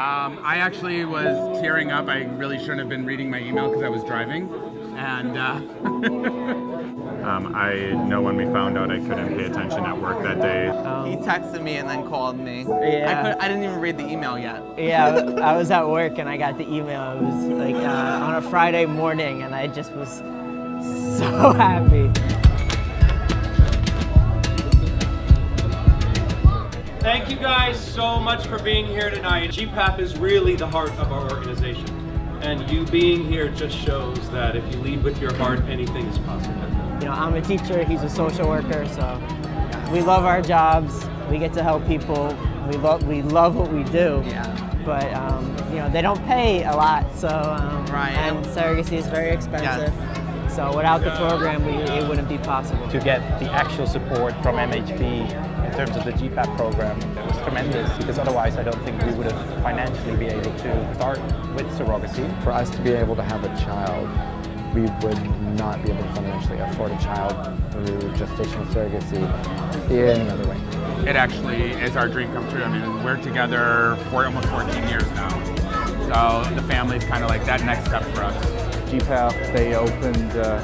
Um, I actually was tearing up. I really shouldn't have been reading my email because I was driving. And uh, um, I know when we found out I couldn't pay attention at work that day. he texted me and then called me. Yeah. I, could, I didn't even read the email yet. Yeah, I was at work and I got the email. It was like uh, on a Friday morning, and I just was so happy. Thank you guys so much for being here tonight. GPAP is really the heart of our organization. And you being here just shows that if you lead with your heart, anything is possible. You know, I'm a teacher, he's a social worker, so we love our jobs. We get to help people. We love we love what we do. Yeah. But um, you know, they don't pay a lot, so um, Right. and surrogacy is very expensive. So without the program, we, it wouldn't be possible. to get the actual support from MHB in terms of the GPAP program it was tremendous because otherwise I don't think we would have financially be able to start with surrogacy. For us to be able to have a child, we would not be able to financially afford a child through gestational surrogacy in any other way. it actually is our dream come true. I mean, we're together for almost 14 years now. So the family's kind of like that next step for us. GPAP, they opened uh,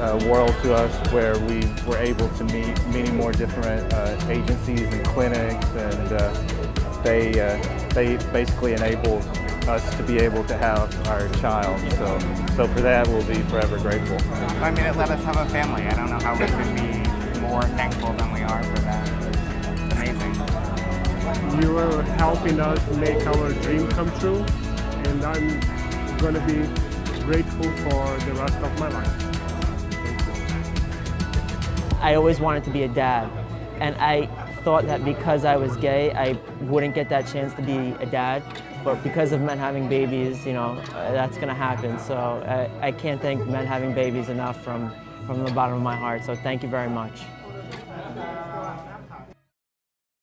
a world to us where we were able to meet many more different uh, agencies and clinics, and uh, they uh, they basically enabled us to be able to have our child. So, so for that, we'll be forever grateful. I mean, it let us have a family. I don't know how we could be more thankful than we are You are helping us make our dream come true, and I'm going to be grateful for the rest of my life. I always wanted to be a dad, and I thought that because I was gay, I wouldn't get that chance to be a dad. But because of men having babies, you know, uh, that's going to happen. So I, I can't thank men having babies enough from, from the bottom of my heart. So thank you very much.